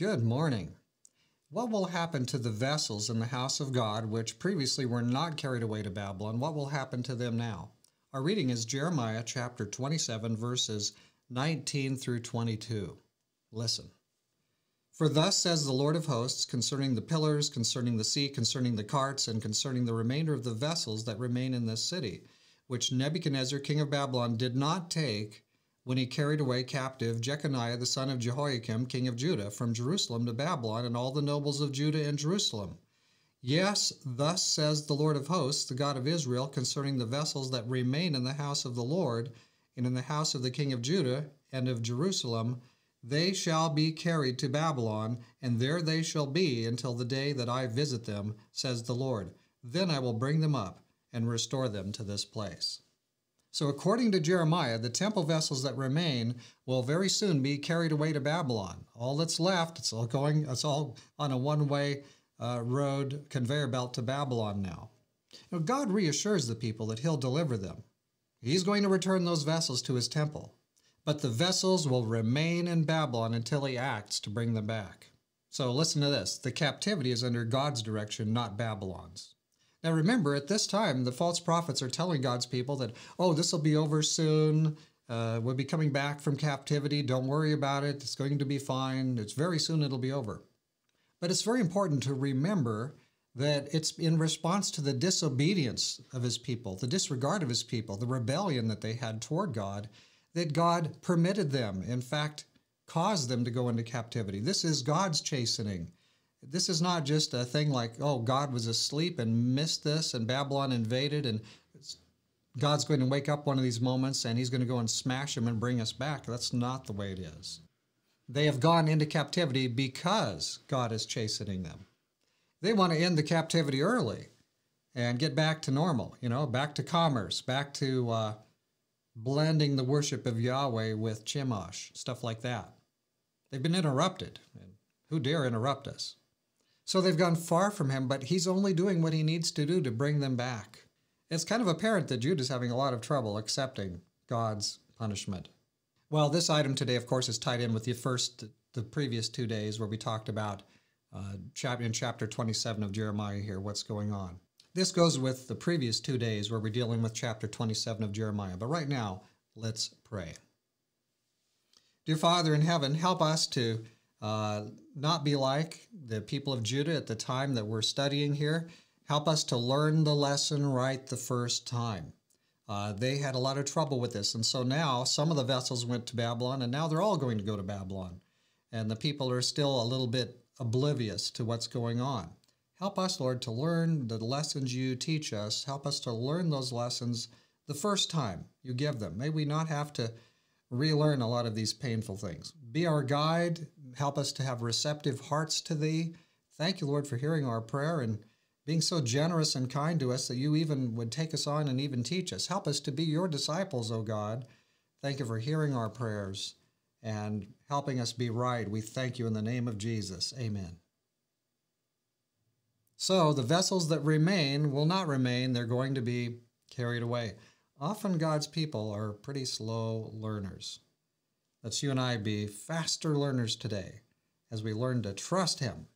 Good morning. What will happen to the vessels in the house of God which previously were not carried away to Babylon? What will happen to them now? Our reading is Jeremiah chapter 27, verses 19 through 22. Listen. For thus says the Lord of hosts concerning the pillars, concerning the sea, concerning the carts, and concerning the remainder of the vessels that remain in this city, which Nebuchadnezzar king of Babylon did not take when he carried away captive Jeconiah the son of Jehoiakim king of Judah from Jerusalem to Babylon, and all the nobles of Judah and Jerusalem. Yes, thus says the Lord of hosts, the God of Israel, concerning the vessels that remain in the house of the Lord, and in the house of the king of Judah and of Jerusalem, they shall be carried to Babylon, and there they shall be until the day that I visit them, says the Lord. Then I will bring them up and restore them to this place. So, according to Jeremiah, the temple vessels that remain will very soon be carried away to Babylon. All that's left, it's all going, it's all on a one-way uh, road conveyor belt to Babylon now. now. God reassures the people that He'll deliver them. He's going to return those vessels to His temple, but the vessels will remain in Babylon until He acts to bring them back. So, listen to this: the captivity is under God's direction, not Babylon's. Now remember, at this time, the false prophets are telling God's people that, oh, this will be over soon. Uh, we'll be coming back from captivity. Don't worry about it. It's going to be fine. It's very soon it'll be over. But it's very important to remember that it's in response to the disobedience of his people, the disregard of his people, the rebellion that they had toward God, that God permitted them, in fact, caused them to go into captivity. This is God's chastening. This is not just a thing like, oh, God was asleep and missed this, and Babylon invaded, and God's going to wake up one of these moments and he's going to go and smash them and bring us back. That's not the way it is. They have gone into captivity because God is chastening them. They want to end the captivity early and get back to normal, you know, back to commerce, back to uh, blending the worship of Yahweh with Chemosh, stuff like that. They've been interrupted. And who dare interrupt us? So they've gone far from him, but he's only doing what he needs to do to bring them back. It's kind of apparent that Judah's having a lot of trouble accepting God's punishment. Well, this item today, of course, is tied in with the first, the previous two days where we talked about uh, in chapter 27 of Jeremiah here, what's going on. This goes with the previous two days where we're dealing with chapter 27 of Jeremiah. But right now, let's pray. Dear Father in heaven, help us to uh, not be like the people of Judah at the time that we're studying here. Help us to learn the lesson right the first time. Uh, they had a lot of trouble with this. And so now some of the vessels went to Babylon, and now they're all going to go to Babylon. And the people are still a little bit oblivious to what's going on. Help us, Lord, to learn the lessons you teach us. Help us to learn those lessons the first time you give them. May we not have to relearn a lot of these painful things. Be our guide, help us to have receptive hearts to Thee. Thank you, Lord, for hearing our prayer and being so generous and kind to us that you even would take us on and even teach us. Help us to be your disciples, O God. Thank you for hearing our prayers and helping us be right. We thank you in the name of Jesus. Amen. So the vessels that remain will not remain, they're going to be carried away. Often God's people are pretty slow learners. Let's you and I be faster learners today as we learn to trust Him